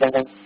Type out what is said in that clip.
Second.